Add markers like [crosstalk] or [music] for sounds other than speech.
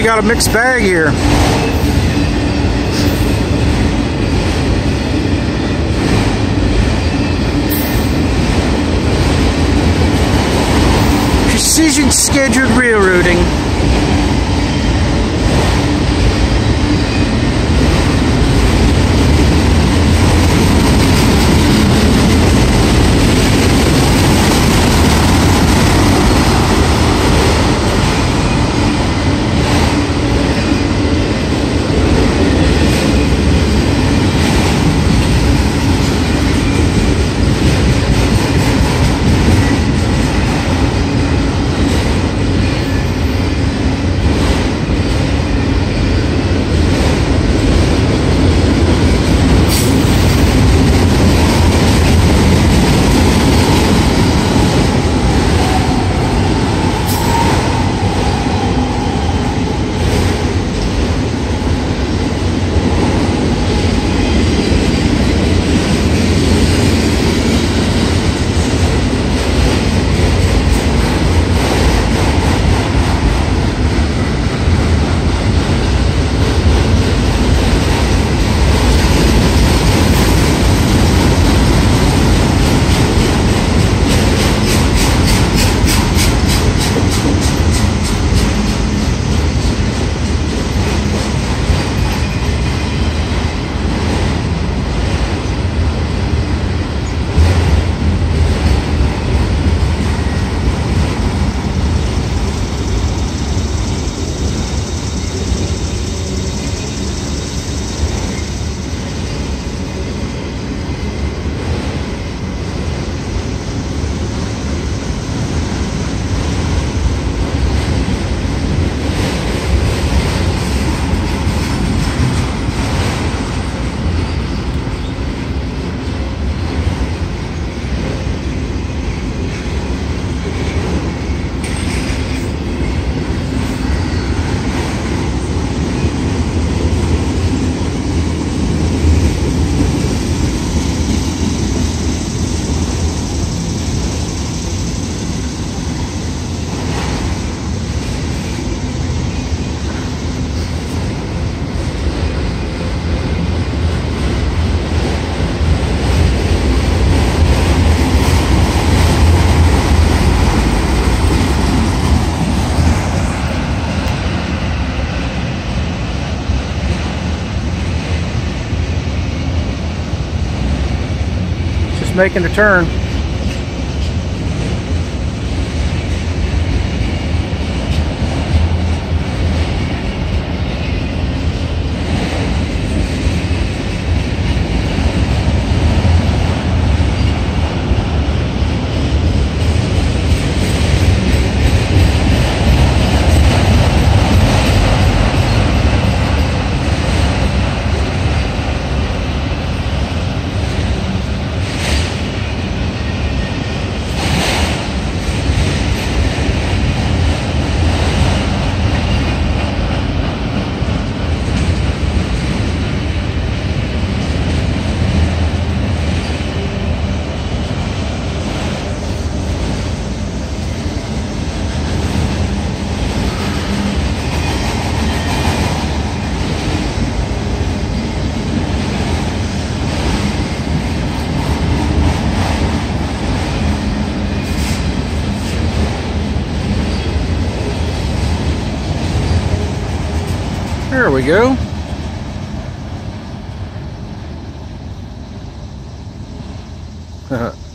we got a mixed bag here. Precision scheduled railroading. Making the turn. There we go. [laughs]